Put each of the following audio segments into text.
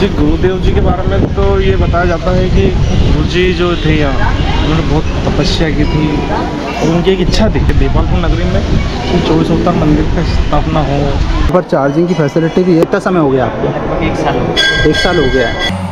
जी गुरुदेव जी के बारे में तो ये बताया जाता है कि गुरु जी जो थे यहाँ उन्होंने बहुत तपस्या की थी। और उनकी एक इच्छा थी कि देपालपुर नगरी में चौबीस अवतार मंदिर का स्थापना हो। पर चार्जिंग की फैसिलिटी भी है। कितना समय हो गया आपको? एक साल हो गया। एक साल हो गया।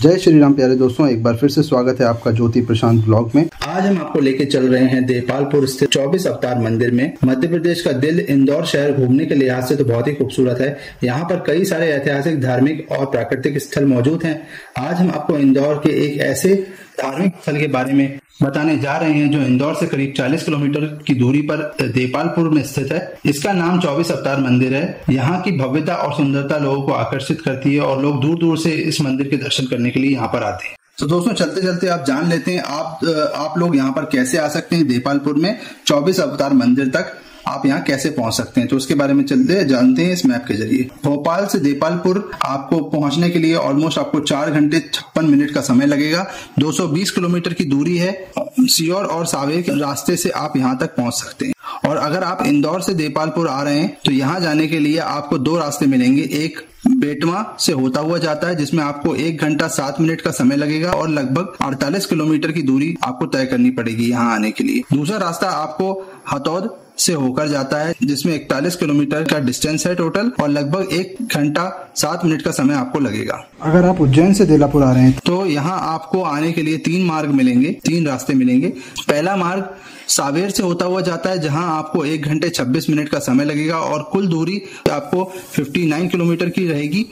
जय श्री राम, प्यारे दोस्तों, एक बार फिर से स्वागत है आपका ज्योति प्रशांत ब्लॉग में। आज हम आपको लेके चल रहे हैं देवपालपुर स्थित 24 अवतार मंदिर में। मध्य प्रदेश का दिल इंदौर शहर घूमने के लिहाज से तो बहुत ही खूबसूरत है। यहाँ पर कई सारे ऐतिहासिक, धार्मिक और प्राकृतिक स्थल मौजूद है। आज हम आपको इंदौर के एक ऐसे धार्मिक स्थल के बारे में बताने जा रहे हैं, जो इंदौर से करीब 40 किलोमीटर की दूरी पर देपालपुर में स्थित है। इसका नाम 24 अवतार मंदिर है। यहाँ की भव्यता और सुंदरता लोगों को आकर्षित करती है और लोग दूर दूर से इस मंदिर के दर्शन करने के लिए यहाँ पर आते हैं। तो दोस्तों चलते चलते आप जान लेते हैं, आप आप लोग यहाँ पर कैसे आ सकते हैं देपालपुर में 24 अवतार मंदिर तक। आप यहाँ कैसे पहुँच सकते हैं? तो उसके बारे में चलते जानते हैं इस मैप के ज़रिए। भोपाल से देपालपुर आपको पहुँचने के लिए ऑलमोस्ट आपको चार घंटे छप्पन मिनट का समय लगेगा। 220 किलोमीटर की दूरी है, सियोर और सावेर के रास्ते से आप यहाँ तक पहुँच सकते हैं। और अगर आप इंदौर से देपालपुर आ रहे हैं तो यहाँ जाने के लिए आपको दो रास्ते मिलेंगे। एक बेटवा से होता हुआ जाता है जिसमें आपको एक घंटा सात मिनट का समय लगेगा और लगभग 48 किलोमीटर की दूरी आपको तय करनी पड़ेगी यहाँ आने के लिए। दूसरा रास्ता आपको हतौद से होकर जाता है जिसमें इकतालीस किलोमीटर का डिस्टेंस है टोटल और लगभग एक घंटा सात मिनट का समय आपको लगेगा। अगर आप उज्जैन से देलापुर आ रहे हैं तो यहाँ आपको आने के लिए तीन मार्ग मिलेंगे तीन रास्ते मिलेंगे। पहला मार्ग सावेर से होता हुआ जाता है, जहाँ आपको एक घंटे 26 मिनट का समय लगेगा और कुल दूरी आपको 59 किलोमीटर की रहेगी।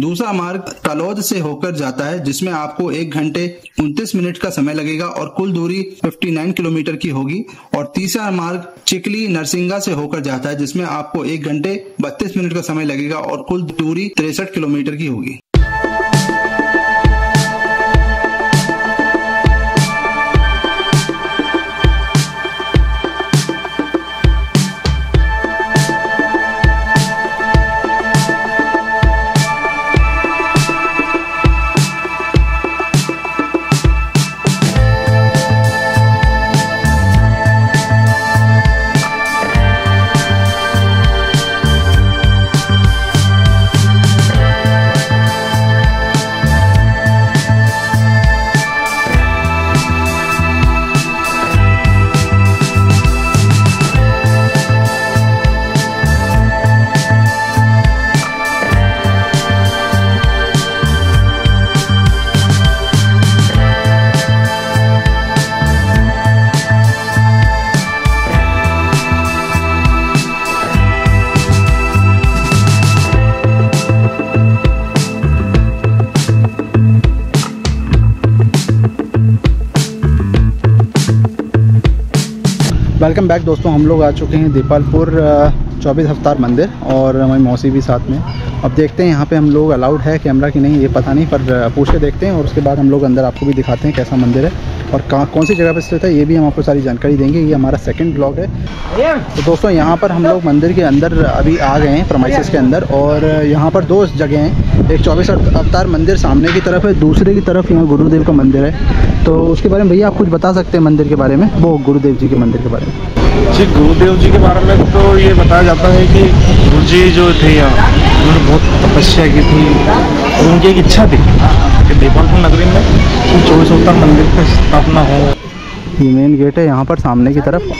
दूसरा मार्ग तलौद से होकर जाता है, जिसमें आपको एक घंटे 29 मिनट का समय लगेगा और कुल दूरी 59 किलोमीटर की होगी। और तीसरा मार्ग चिकली नरसिंगा से होकर जाता है, जिसमें आपको एक घंटे 32 मिनट का समय लगेगा और कुल दूरी तिरसठ किलोमीटर की होगी। वेलकम बैक दोस्तों, हम लोग आ चुके हैं दीपालपुर चौबीस हफ्तार मंदिर और हमारी मौसी भी साथ में। अब देखते हैं यहाँ पे हम लोग अलाउड है कैमरा कि नहीं, ये पता नहीं, पर पूछ के देखते हैं और उसके बाद हम लोग अंदर आपको भी दिखाते हैं कैसा मंदिर है और कहाँ, कौन सी जगह पर स्थित है, ये भी हम आपको सारी जानकारी देंगे। ये हमारा सेकेंड ब्लॉग है। तो दोस्तों, यहाँ पर हम लोग मंदिर के अंदर अभी आ गए हैं प्रमाइसिस के अंदर और यहाँ पर दो जगह हैं। एक चौबीस अवतार मंदिर सामने की तरफ़ है दूसरे की तरफ़ यहाँ गुरुदेव का मंदिर है। तो उसके बारे में भैया आप कुछ बता सकते हैं मंदिर के बारे में? वो गुरुदेव जी के मंदिर के बारे में। जी गुरुदेव जी के बारे में तो ये बताया जाता है कि गुरु जी जो थे यहाँ उन्होंने बहुत तपस्या की थी और उनकी एक इच्छा थी कि देपालपुर नगरी में चौबीस अवतार मंदिर की स्थापना हो। ये मेन गेट है यहाँ पर सामने की तरफ़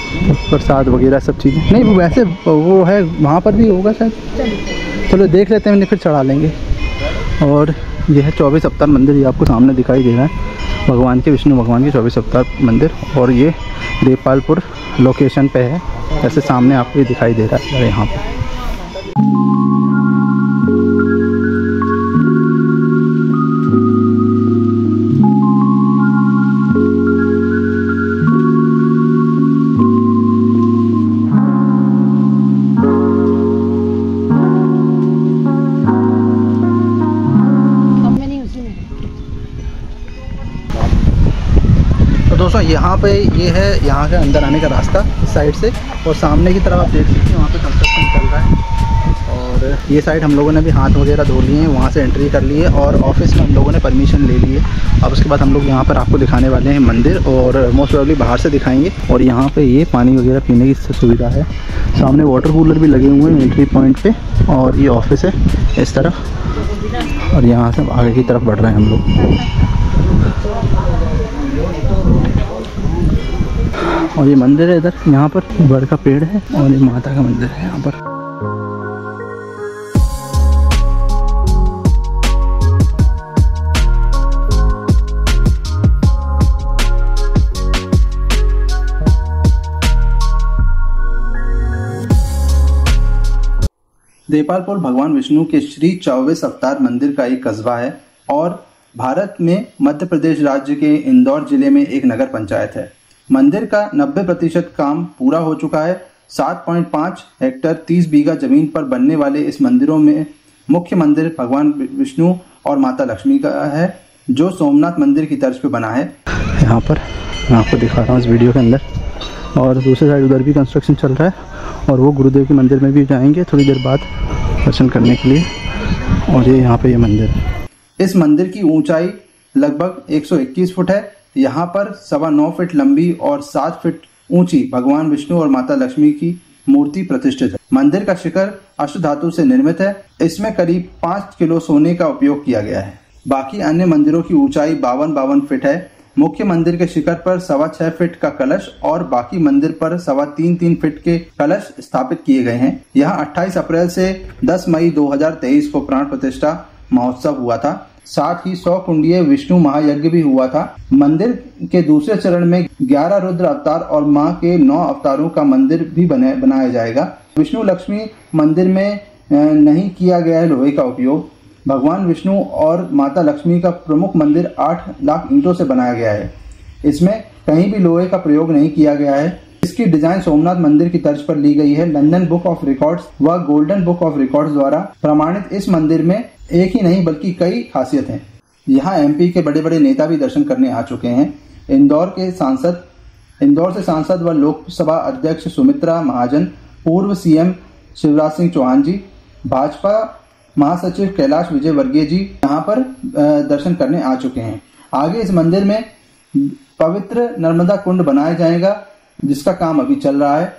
प्रसाद वगैरह सब चीज़ें। नहीं वो वैसे वो है वहाँ पर भी होगा शायद। चलो देख लेते हैं फिर चढ़ा लेंगे। और यह चौबीस अवतार मंदिर, ये आपको सामने दिखाई दे रहा है। भगवान के, विष्णु भगवान के चौबीस अवतार मंदिर और ये देवपालपुर लोकेशन पे है। ऐसे सामने आपको ये दिखाई दे रहा है, यहाँ पर दोस्तों, यहाँ पे ये है, यहाँ के अंदर आने का रास्ता इस साइड से। और सामने की तरफ़ आप देख सकते हैं, वहाँ पे कंस्ट्रक्शन चल रहा है। और ये साइड हम लोगों ने भी हाथ वगैरह धो लिए हैं, वहाँ से एंट्री कर लिए और ऑफ़िस में हम लोगों ने परमिशन ले ली है। अब उसके बाद हम लोग यहाँ पर आपको दिखाने वाले हैं मंदिर और मोस्ट प्रोबेबली बाहर से दिखाएँगे। और यहाँ पर ये पानी वगैरह पीने की सुविधा है। सामने वाटर कूलर भी लगे हुए हैं एंट्री पॉइंट पर और ये ऑफ़िस है इस तरफ़। और यहाँ से आगे की तरफ़ बढ़ रहे हैं हम लोग। और ये मंदिर है इधर, यहाँ पर बड़ का पेड़ है और ये माता का मंदिर है यहाँ पर। देपालपुर भगवान विष्णु के श्री चौबीस अवतार मंदिर का एक कस्बा है और भारत में मध्य प्रदेश राज्य के इंदौर ज़िले में एक नगर पंचायत है। मंदिर का 90 प्रतिशत काम पूरा हो चुका है। 7.5 हेक्टर 30 बीघा ज़मीन पर बनने वाले इस मंदिरों में मुख्य मंदिर भगवान विष्णु और माता लक्ष्मी का है जो सोमनाथ मंदिर की तर्ज पे बना है। यहाँ पर मैं आपको दिखा रहा हूँ इस वीडियो के अंदर। और दूसरे साइड उधर भी कंस्ट्रक्शन चल रहा है और वो गुरुदेव के मंदिर में भी जाएँगे थोड़ी देर बाद दर्शन करने के लिए। और ये यहाँ पे ये मंदिर इस मंदिर की ऊंचाई लगभग 121 फुट है। यहाँ पर सवा नौ फीट लंबी और सात फीट ऊँची भगवान विष्णु और माता लक्ष्मी की मूर्ति प्रतिष्ठित है। मंदिर का शिखर अष्ट धातु से निर्मित है। इसमें करीब पाँच किलो सोने का उपयोग किया गया है। बाकी अन्य मंदिरों की ऊंचाई बावन बावन फीट है। मुख्य मंदिर के शिखर पर सवा छह फीट का कलश और बाकी मंदिर पर सवा तीन तीन फीट के कलश स्थापित किए गए हैं। यहाँ 28 अप्रैल से 10 मई 2023 को प्राण प्रतिष्ठा महोत्सव हुआ था। साथ ही सौ कुंडीय विष्णु महायज्ञ भी हुआ था। मंदिर के दूसरे चरण में 11 रुद्र अवतार और माँ के नौ अवतारों का मंदिर भी बने, बनाया जाएगा। विष्णु लक्ष्मी मंदिर में नहीं किया गया है लोहे का उपयोग। भगवान विष्णु और माता लक्ष्मी का प्रमुख मंदिर आठ लाख ईंटों से बनाया गया है। इसमें कहीं भी लोहे का प्रयोग नहीं किया गया है। इसकी डिज़ाइन सोमनाथ मंदिर की तर्ज पर ली गई है। लंदन बुक ऑफ़ रिकॉर्ड्स व गोल्डन बुक ऑफ़ रिकॉर्ड्स द्वारा प्रमाणित इस मंदिर में एक ही नहीं, बल्कि कई खासियत है। यहाँ एमपी के बड़े बड़े नेता भी दर्शन करने आ चुके हैं। इंदौर के सांसद, इंदौर से सांसद व लोकसभा अध्यक्ष सुमित्रा महाजन, पूर्व सीएम शिवराज सिंह चौहान जी, भाजपा महासचिव कैलाश विजय वर्गीय जी यहाँ पर दर्शन करने आ चुके हैं। आगे इस मंदिर में पवित्र नर्मदा कुंड बनाया जाएगा। जिसका काम अभी चल रहा है,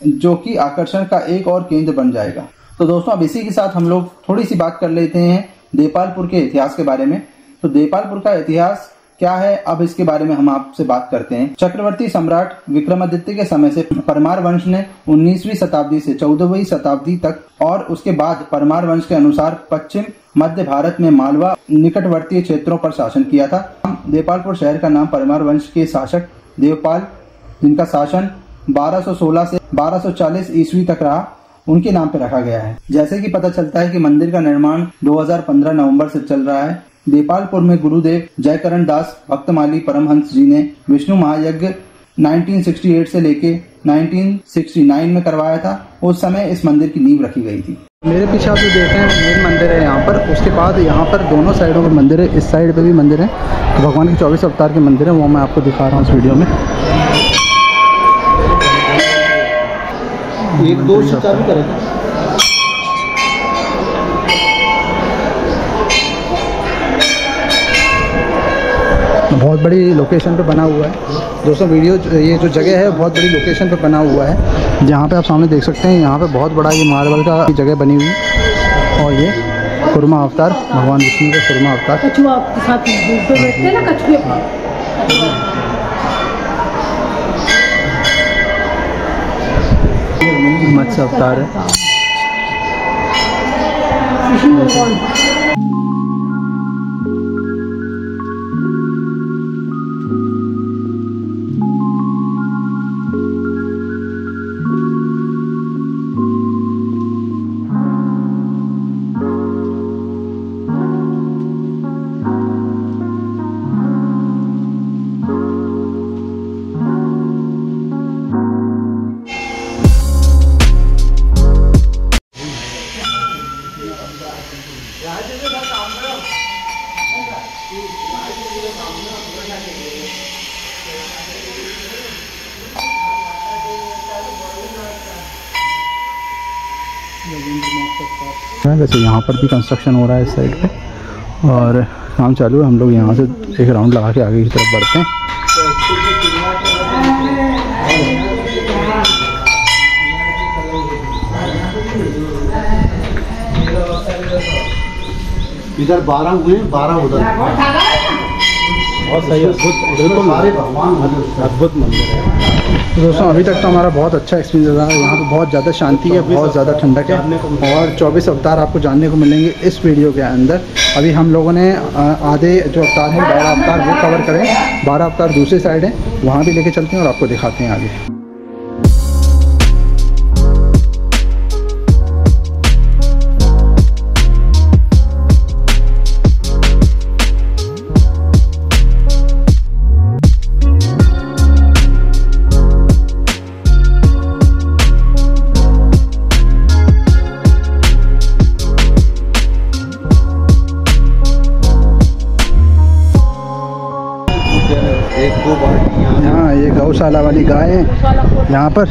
जो कि आकर्षण का एक और केंद्र बन जाएगा। तो दोस्तों, अब इसी के साथ हम लोग थोड़ी सी बात कर लेते हैं देपालपुर के इतिहास के बारे में। तो देपालपुर का इतिहास क्या है, अब इसके बारे में हम आपसे बात करते हैं। चक्रवर्ती सम्राट विक्रमादित्य के समय से परमार वंश ने 19वीं शताब्दी से 14वीं शताब्दी तक और उसके बाद परमार वंश के अनुसार पश्चिम मध्य भारत में मालवा निकटवर्तीय क्षेत्रों पर शासन किया था। देपालपुर शहर का नाम परमार वंश के शासक देवपाल जिनका शासन 1216 से 1240 ईस्वी तक रहा, उनके नाम पर रखा गया है। जैसे कि पता चलता है कि मंदिर का निर्माण 2015 नवंबर से चल रहा है। देपालपुर में गुरुदेव जयकरण दास, भक्तमाली परमहंस जी ने विष्णु महायज्ञ 1968 से लेके 1969 में करवाया था। उस समय इस मंदिर की नींव रखी गई थी। मेरे पीछे आप जो देख रहे हैं, मेन मंदिर है यहाँ पर। उसके बाद यहाँ पर दोनों साइडों पर मंदिर है, इस साइड पे भी मंदिर है। तो भगवान के चौबीस अवतार के मंदिर है, वो मैं आपको दिखा रहा हूँ इस वीडियो में। एक दो से चालू करेगा। बहुत बड़ी लोकेशन पे बना हुआ है। दोस्तों वीडियो ये जो जगह है बहुत बड़ी लोकेशन पे बना हुआ है। जहाँ पे आप सामने देख सकते हैं यहाँ पे बहुत बड़ा ये मार्बल का जगह बनी हुई। और ये कुरमा अवतार भगवान विष्णु का कुरमा अवतार। मत्स्य अवतार है पर भी कंस्ट्रक्शन हो रहा है इस साइड पे। और काम चालू है हम लोग यहाँ से एक राउंड लगा के आगे की तरफ़ बढ़ते हैं। इधर बारह हुए बारह उधर। बहुत सही अद्भुत अद्भुत मंदिर है। दोस्तों, अभी तक तो हमारा बहुत अच्छा एक्सपीरियंस रहा है। यहाँ पर बहुत ज़्यादा शांति है, बहुत ज़्यादा ठंडक है। और 24 अवतार आपको जानने को मिलेंगे इस वीडियो के अंदर। अभी हम लोगों ने आधे जो अवतार हैं, बारह अवतार वो कवर करें। बारह अवतार दूसरी साइड हैं, वहाँ भी लेके चलते हैं और आपको दिखाते हैं आगे। गौशाला वाली गाय है यहाँ पर।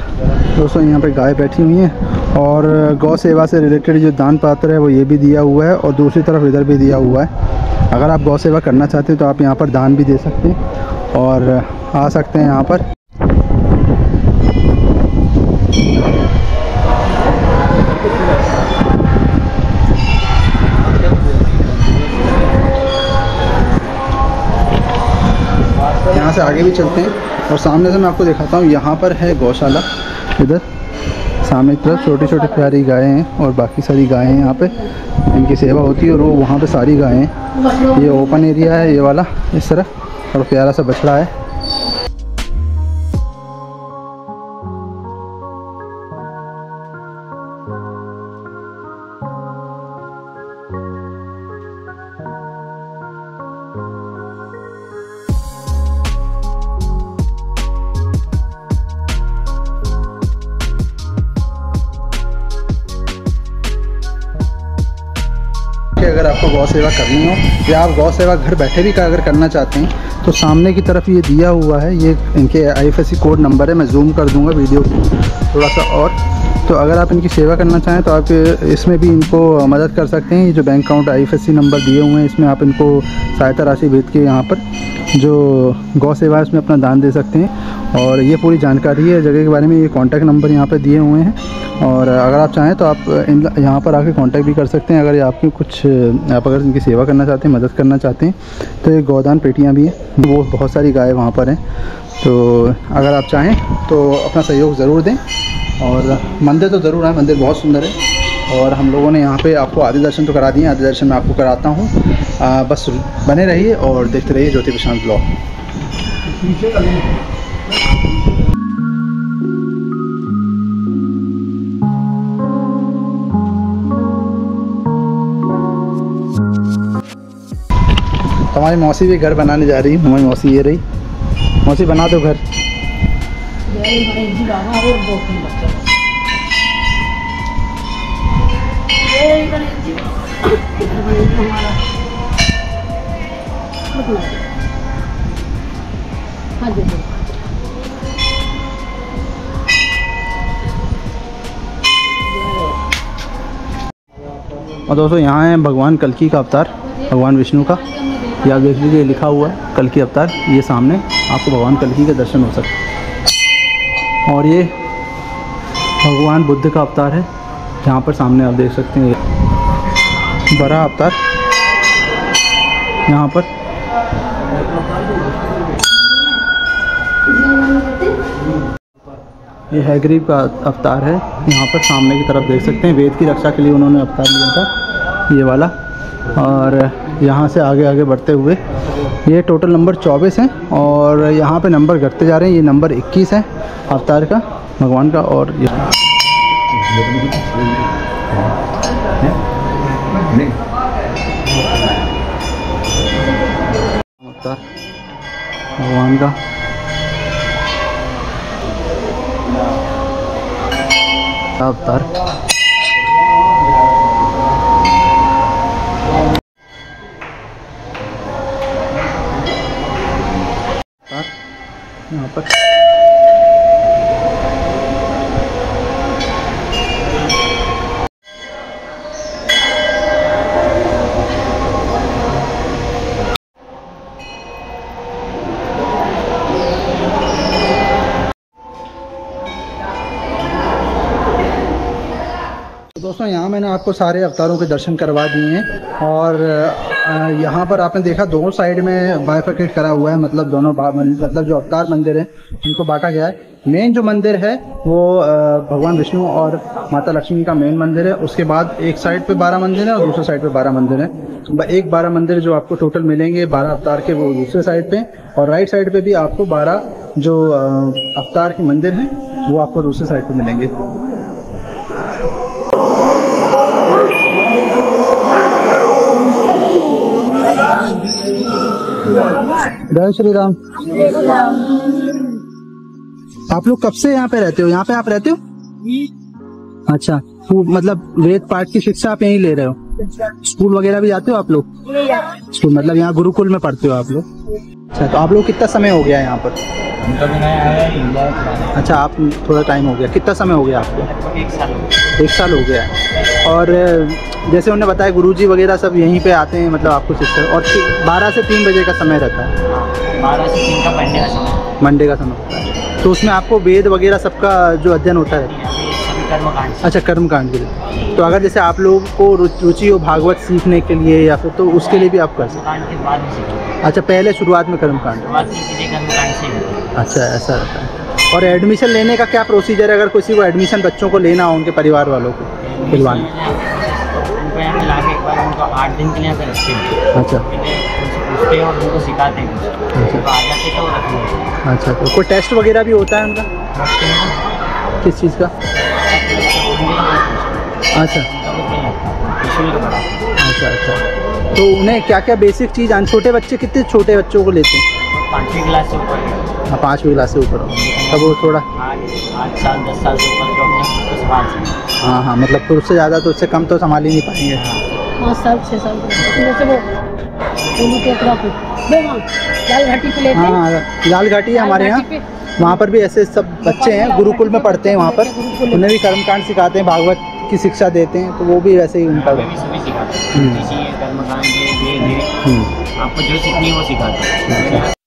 दोस्तों, यहाँ पर गाय बैठी हुई हैं और गौ सेवा से रिलेटेड जो दान पात्र है, वो ये भी दिया हुआ है और दूसरी तरफ़ इधर भी दिया हुआ है। अगर आप गौ सेवा करना चाहते हैं तो आप यहाँ पर दान भी दे सकते हैं और आ सकते हैं यहाँ पर। यहाँ से आगे भी चलते हैं। और सामने से मैं आपको दिखाता हूँ यहाँ पर है गौशाला। इधर सामने की तरफ़ छोटी छोटी प्यारी गायें हैं और बाकी सारी गायें हैं यहाँ पे। इनकी सेवा होती है और वो वहाँ पे सारी गायें हैं। ये ओपन एरिया है ये वाला इस तरह। और प्यारा सा बछड़ा है। गौ सेवा करनी हो, या आप गौ सेवा घर बैठे भी का अगर करना चाहते हैं तो सामने की तरफ़ ये दिया हुआ है, ये इनके आई कोड नंबर है, मैं जूम कर दूँगा वीडियो थोड़ा सा और। तो अगर आप इनकी सेवा करना चाहें तो आप इसमें भी इनको मदद कर सकते हैं। ये जो बैंक अकाउंट आईएफएससी नंबर दिए हुए हैं, इसमें आप इनको सहायता राशि भेज के यहाँ पर जो गौ सेवा है, उसमें अपना दान दे सकते हैं। और ये पूरी जानकारी है, जगह के बारे में ये कॉन्टैक्ट नंबर यहाँ पर दिए हुए हैं। और अगर आप चाहें तो आप इन यहाँ पर आके कांटेक्ट भी कर सकते हैं, अगर आपकी कुछ, आप अगर इनकी सेवा करना चाहते हैं, मदद करना चाहते हैं तो ये गोदान पेटियाँ भी हैं। वो बहुत सारी गाय वहाँ पर हैं। तो अगर आप चाहें तो अपना सहयोग ज़रूर दें। और मंदिर तो ज़रूर है, मंदिर बहुत सुंदर है। और हम लोगों ने यहाँ पे आपको आदि दर्शन तो करा दिए आदि दर्शन मैं आपको कराता हूँ। बस बने रहिए और देखते रहिए ज्योति प्रशांत ब्लॉग। हमारी मौसी भी घर बनाने जा रही है हमारी मौसी ये रही। मौसी बना दो घर। और दोस्तों, यहाँ है भगवान कलकी का अवतार, भगवान विष्णु का। या देख लीजिए लिखा हुआ है कल्की अवतार, ये सामने आपको भगवान कलकी के दर्शन हो सकते हैं। और ये भगवान बुद्ध का अवतार है। जहाँ पर सामने आप देख सकते हैं बड़ा अवतार। यहाँ पर ये हैग्रीव का अवतार है। यहाँ पर सामने की तरफ़ देख सकते हैं। वेद की रक्षा के लिए उन्होंने अवतार लिया था, ये वाला। और यहाँ से आगे आगे बढ़ते हुए। ये टोटल नंबर 24 है और यहाँ पे नंबर घटते जा रहे हैं। ये नंबर 21 है अवतार का, भगवान का और ये। अवतार, भगवान का। अवतार। यहाँ पर। दोस्तों, यहाँ मैंने आपको सारे अवतारों के दर्शन करवा दिए हैं और यहाँ पर आपने देखा दोनों साइड में बाइफर्केट करा हुआ है मतलब दोनों मतलब जो अवतार मंदिर है उनको बांटा गया है। मेन जो मंदिर है, वो भगवान विष्णु और माता लक्ष्मी का मेन मंदिर है। उसके बाद एक साइड पे बारह मंदिर है और दूसरे साइड पे बारह मंदिर है। एक बारह मंदिर जो आपको टोटल मिलेंगे, बारह अवतार के, वो दूसरे साइड पे। और राइट साइड पे भी आपको बारह जो अवतार के मंदिर हैं, वो आपको दूसरे साइड पे मिलेंगे। जय श्री राम। आप लोग कब से यहाँ पे रहते हो? यहाँ पे आप रहते हो? अच्छा वो मतलब वेद पाठ की शिक्षा आप यहीं ले रहे हो? स्कूल वगैरह भी जाते हो आप लोग? स्कूल मतलब यहाँ गुरुकुल में पढ़ते हो आप लोग? अच्छा तो आप लोग कितना समय हो गया है यहाँ पर? अच्छा आप थोड़ा टाइम हो गया। कितना समय हो गया आपको? एक साल एक साल हो गया और जैसे उन्होंने बताया गुरुजी वगैरह सब यहीं पे आते हैं मतलब आपको शिक्षा और बारह से तीन बजे का समय रहता है? बारह से तीन का पढ़ने का समय। मंडे का समय है। तो उसमें आपको वेद वगैरह सबका जो अध्ययन होता है? कर्मकांड। अच्छा कर्मकांड के लिए। तो अगर जैसे आप लोगों को रुचि हो भागवत सीखने के लिए या फिर तो उसके लिए भी आप कर सकते हैं। अच्छा पहले शुरुआत में कर्मकांड। अच्छा ऐसा रहता है। और एडमिशन लेने का क्या प्रोसीजर है? अगर किसी को एडमिशन बच्चों को लेना हो उनके परिवार वालों को दिलवाने बार उनको आठ दिन के लिए अच्छा। पूछते हैं और उनको सिखाते हैं। तो जाते तो हैं। अच्छा तो कोई टेस्ट वगैरह भी होता है उनका? किस चीज़ का? अच्छा। हैं अच्छा अच्छा। तो उन्हें क्या क्या बेसिक चीज़ आन छोटे बच्चे कितने छोटे बच्चों को लेते हैं? पाँचवीं क्लास से ऊपर। हाँ पाँचवीं क्लास से ऊपर। हो तब वो थोड़ा आठ साल दस साल से ऊपर हैं हाँ हाँ मतलब फिर उससे ज़्यादा तो उससे कम तो संभाल ही नहीं पाएँगे। पाँच साल छः साल। जैसे वो लाल घाटी पे लेते हैं। हाँ लाल घाटी है हमारे यहाँ। वहाँ पर भी ऐसे सब बच्चे हैं गुरुकुल में पढ़ते हैं वहाँ पर। उन्हें भी कर्मकांड सिखाते हैं भागवत की शिक्षा देते हैं तो वो भी वैसे ही उनका भी सिखाते हैं। हम्म। हम्म, आपको जो सीखनी है वो सिखाते हैं।